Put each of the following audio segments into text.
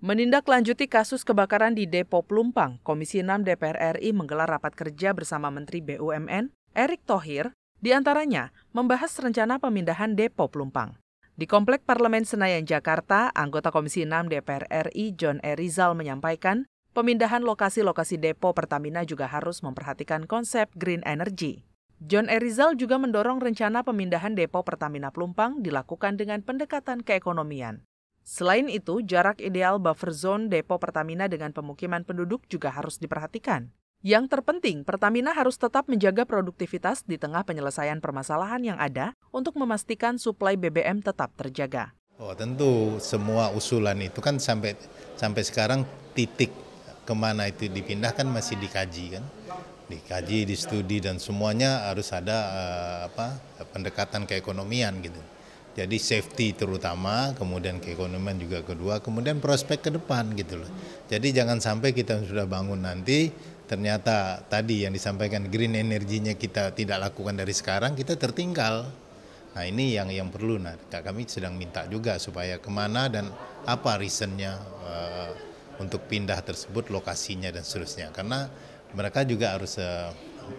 Menindaklanjuti kasus kebakaran di Depo Plumpang, Komisi 6 DPR RI menggelar rapat kerja bersama Menteri BUMN, Erick Thohir, di antaranya membahas rencana pemindahan Depo Plumpang. Di Komplek Parlemen Senayan, Jakarta, anggota Komisi 6 DPR RI John E. Rizal menyampaikan, pemindahan lokasi-lokasi depo Pertamina juga harus memperhatikan konsep green energy. John E. Rizal juga mendorong rencana pemindahan depo Pertamina Plumpang dilakukan dengan pendekatan keekonomian. Selain itu, jarak ideal buffer zone depo Pertamina dengan pemukiman penduduk juga harus diperhatikan. Yang terpenting, Pertamina harus tetap menjaga produktivitas di tengah penyelesaian permasalahan yang ada untuk memastikan suplai BBM tetap terjaga. Oh, tentu semua usulan itu kan sampai sampai sekarang titik ke mana itu dipindahkan masih dikaji kan, dikaji, di studi dan semuanya harus ada uh, apa pendekatan keekonomian gitu. Jadi safety terutama, kemudian keekonomian juga kedua, kemudian prospek ke depan gitu loh. Jadi jangan sampai kita sudah bangun nanti ternyata tadi yang disampaikan green energinya kita tidak lakukan dari sekarang, kita tertinggal. Nah ini yang yang perlu. Nah kami sedang minta juga supaya ke mana dan apa reasonnya uh, untuk pindah tersebut, lokasinya dan seterusnya. Karena mereka juga harus uh,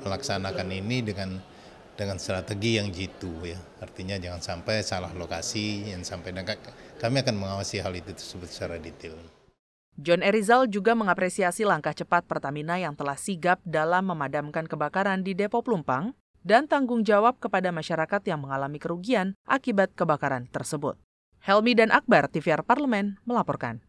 melaksanakan ini dengan dengan strategi yang jitu ya. Artinya jangan sampai salah lokasi yang sampai dan kami akan mengawasi hal itu tersebut secara detail. John Erizal juga mengapresiasi langkah cepat Pertamina yang telah sigap dalam memadamkan kebakaran di Depo Plumpang dan tanggung jawab kepada masyarakat yang mengalami kerugian akibat kebakaran tersebut. Helmi dan Akbar, TVR Parlemen, melaporkan.